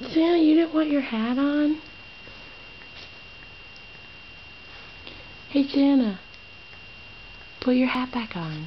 Santa, you didn't want your hat on? Hey, Santa. Put your hat back on.